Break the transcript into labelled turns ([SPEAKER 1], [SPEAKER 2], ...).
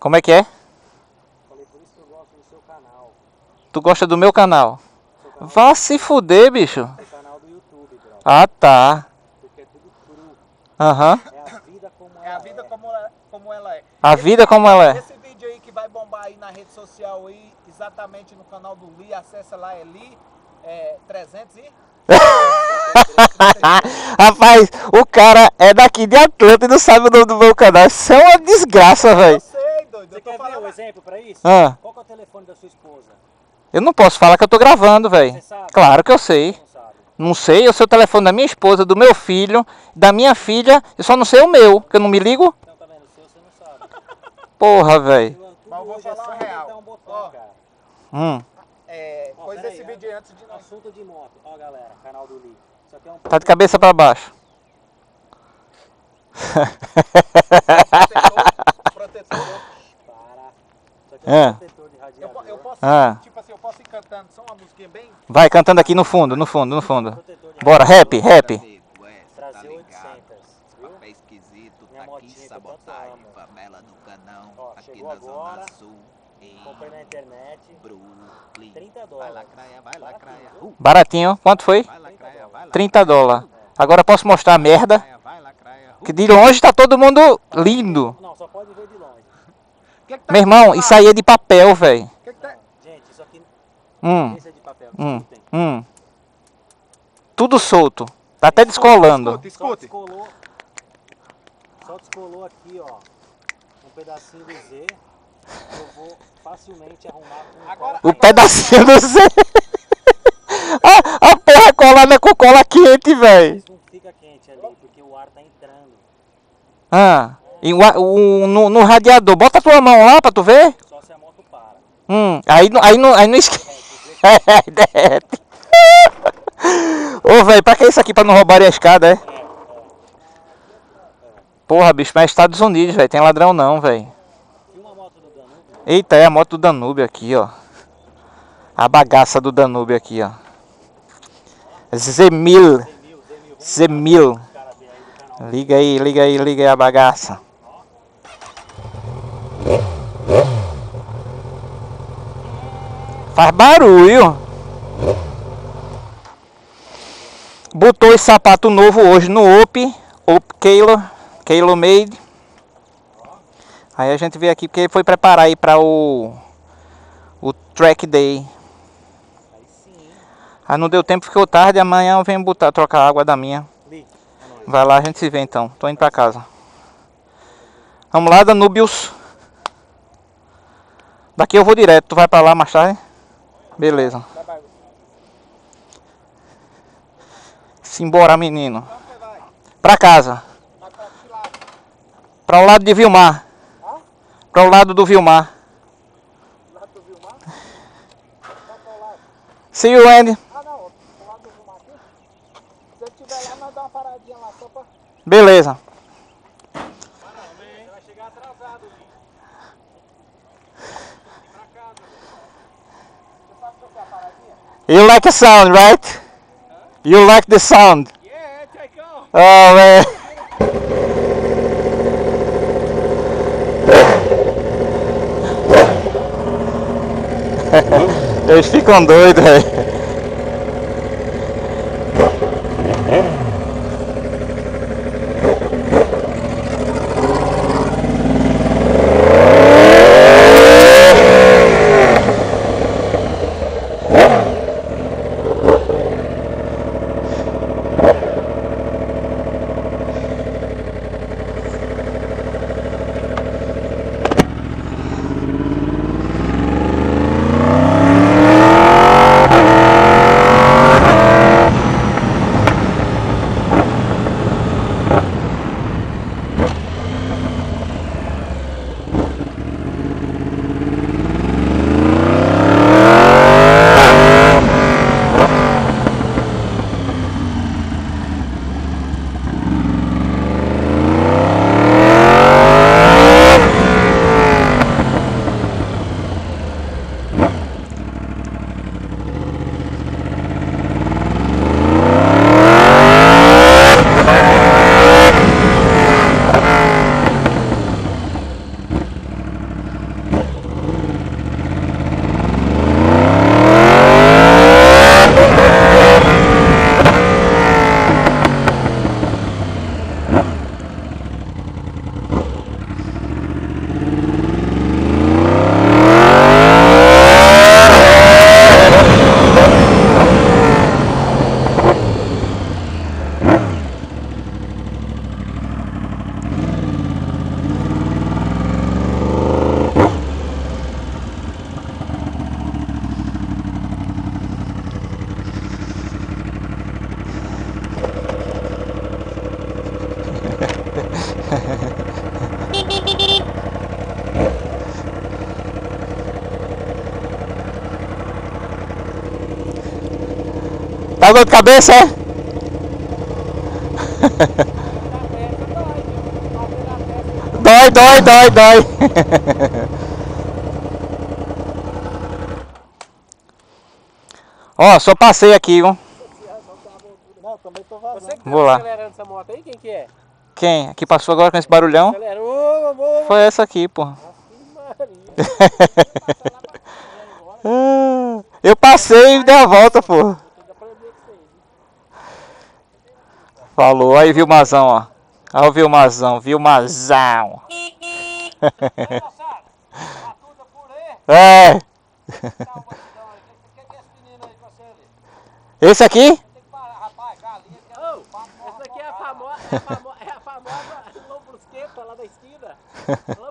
[SPEAKER 1] Como é que é?
[SPEAKER 2] Falei, por isso que eu gosto do seu canal.
[SPEAKER 1] Tu gosta do meu canal?
[SPEAKER 2] Canal,
[SPEAKER 1] Vá se fuder, bicho.
[SPEAKER 2] seu canal do YouTube, brother.
[SPEAKER 1] Ah, tá.
[SPEAKER 2] Porque é tudo cru.
[SPEAKER 1] Aham.
[SPEAKER 2] É a vida como
[SPEAKER 3] É a
[SPEAKER 2] ela
[SPEAKER 3] vida
[SPEAKER 2] é.
[SPEAKER 3] como ela, como ela é.
[SPEAKER 1] A vida como ela é.
[SPEAKER 3] Esse vídeo aí que vai bombar aí na rede social aí, exatamente no canal do Li, acessa lá, é Li é, 300 e...
[SPEAKER 1] Rapaz, o cara é daqui de Atlanta e não sabe o nome do meu canal. Isso é uma desgraça, velho.
[SPEAKER 2] Você
[SPEAKER 3] Eu tô
[SPEAKER 2] quer ver um exemplo pra isso?
[SPEAKER 1] Ah,
[SPEAKER 2] Qual que é o telefone da sua esposa?
[SPEAKER 1] eu não posso falar que eu tô gravando, velho.
[SPEAKER 2] Você sabe?
[SPEAKER 1] Claro que eu sei.
[SPEAKER 2] Não.
[SPEAKER 1] Não sei, eu sei o telefone da minha esposa, do meu filho, da minha filha, eu só não sei o meu, que eu não me ligo.
[SPEAKER 2] Então tá vendo? O seu você não sabe.
[SPEAKER 1] Porra, velho.
[SPEAKER 3] Mas eu vou
[SPEAKER 2] é
[SPEAKER 3] falar a real.
[SPEAKER 2] um botão, cara.
[SPEAKER 1] Hum,
[SPEAKER 3] É,
[SPEAKER 2] peraí,
[SPEAKER 3] esse
[SPEAKER 2] ó.
[SPEAKER 3] vídeo aí antes de nós...
[SPEAKER 2] Assunto de moto. Ó, galera, canal do aqui é um
[SPEAKER 1] tá de cabeça pra baixo.
[SPEAKER 3] Protetor, protetor.
[SPEAKER 2] Para. Isso aqui é
[SPEAKER 1] É.
[SPEAKER 3] Eu, eu posso,
[SPEAKER 1] Ah.
[SPEAKER 3] tipo assim, eu posso ir cantando só uma musiquinha bem...
[SPEAKER 1] Vai cantando aqui no fundo, no fundo, no fundo. Bora, rap, rap.
[SPEAKER 4] É, tá
[SPEAKER 2] Trazer
[SPEAKER 4] ligado.
[SPEAKER 2] 800, viu?
[SPEAKER 4] Papel esquisito,
[SPEAKER 2] Minha
[SPEAKER 4] tá aqui, sabotagem, favela do canão,
[SPEAKER 2] Ó,
[SPEAKER 4] aqui na
[SPEAKER 2] agora.
[SPEAKER 4] Zona Sul,
[SPEAKER 2] Comprei na internet.
[SPEAKER 4] Brooklyn.
[SPEAKER 2] 30
[SPEAKER 4] Vai
[SPEAKER 2] dólares.
[SPEAKER 4] lacraia, vai lacraia, uh,
[SPEAKER 1] Baratinho, quanto foi?
[SPEAKER 4] vai lacraia, vai lacraia.
[SPEAKER 1] 30 dólares. Agora posso mostrar a merda,
[SPEAKER 4] vai
[SPEAKER 1] que de longe tá todo mundo lindo.
[SPEAKER 2] Não, só pode ver de longe.
[SPEAKER 3] Que que tá
[SPEAKER 1] Meu irmão, isso aí é de papel, velho.
[SPEAKER 3] Que que tá...
[SPEAKER 2] Gente, isso aqui.
[SPEAKER 1] Hum,
[SPEAKER 2] Esse é de papel.
[SPEAKER 1] hum, hum. Tudo solto. Tá até descolando.
[SPEAKER 3] Escuta,
[SPEAKER 2] Só
[SPEAKER 3] escute.
[SPEAKER 2] descolou. Só descolou aqui, ó. Um pedacinho do Z. Eu vou facilmente arrumar com
[SPEAKER 3] Agora-
[SPEAKER 2] cola
[SPEAKER 1] O pedacinho do Zé. A, a porra colada com cola quente, velho.
[SPEAKER 2] Não fica quente ali, porque o ar tá entrando.
[SPEAKER 1] Ah, no, no radiador. Bota a tua mão lá pra tu ver.
[SPEAKER 2] Só se a moto para.
[SPEAKER 1] Hum, aí, não- aí, não, aí não esquece. É, derrete. Ô, velho, pra que isso aqui? Pra não roubarem a escada, é? Porra, bicho, mas é Estados Unidos, velho. Tem ladrão não, velho.
[SPEAKER 2] E uma moto do Danúbio?
[SPEAKER 1] Eita, é a moto do Danúbio aqui, ó. A bagaça do Danúbio aqui, ó. Zemil.
[SPEAKER 2] Z1000, Z1000.
[SPEAKER 1] Zemil.
[SPEAKER 2] Aí.
[SPEAKER 1] Liga aí, liga aí, liga aí a bagaça. Faz barulho. Botou esse sapato novo hoje no OP. OP Kalo. Kalo Made. Aí a gente veio aqui porque foi preparar aí para o o track day.
[SPEAKER 2] Aí
[SPEAKER 1] não deu tempo, ficou tarde. Amanhã eu venho botar, trocar a água da minha. Vai lá, a gente se vê então. Tô indo pra casa. Vamos lá, Danubius. Daqui eu vou direto. Tu vai pra lá mais tarde? Beleza. Simbora, menino. Pra casa.
[SPEAKER 3] Pra
[SPEAKER 1] o lado de Vilmar. Pra o lado do Vilmar. See you, Andy. Beleza.
[SPEAKER 2] Vai chegar atrasado,
[SPEAKER 1] You like the sound, right? You like the sound.
[SPEAKER 3] Yeah, oh, take off.
[SPEAKER 1] Oh, man. Eles ficam doidos, velho. Dor de cabeça, é? Dói, dói, dói, dói. Ó, só passei aqui, viu?
[SPEAKER 5] Não, também tô vazando.
[SPEAKER 2] Você que
[SPEAKER 1] Vou
[SPEAKER 2] tá
[SPEAKER 1] lá.
[SPEAKER 2] acelerando essa moto aí, quem que é?
[SPEAKER 1] Quem? Aqui passou agora com esse barulhão?
[SPEAKER 2] Ô, ô,
[SPEAKER 1] Foi essa aqui, pô. Eu passei e dei a volta, pô.
[SPEAKER 2] Tem que aprender com isso aí.
[SPEAKER 1] Falou, aí Vilmazão, ó. Olha o Vilmazão, Vilmazão. É,
[SPEAKER 3] é esse você ali?
[SPEAKER 1] esse aqui?
[SPEAKER 3] É
[SPEAKER 2] aqui é a famosa, é a famosa, é a famosa lobo brusqueta lá da esquina.